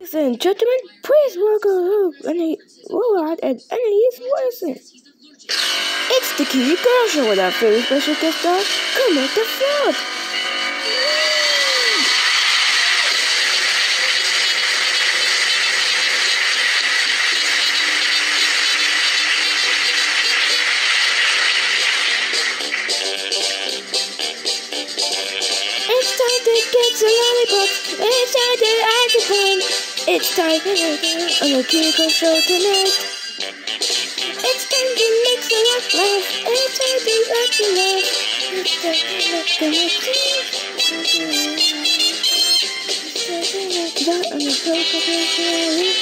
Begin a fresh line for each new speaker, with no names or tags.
Ladies and gentlemen, please welcome any Lord and Annalise Wilson. It's the Cutie Girl Show with our very special guest star, Kermit the Frog. It's time to get some lollipops. It's time to It's time on the Girl Show tonight. It's time to make some laugh. It's time to act a laugh. It's time to make the That on the show,